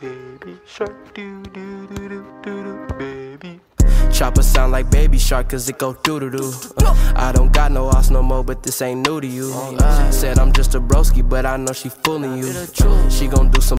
Baby shark, do do do do do do, baby. Chopper sound like baby shark cause it go doo doo doo. I don't got no ass no more, but this ain't new to you. Said I'm just a broski, but I know she fooling you. She gon' do some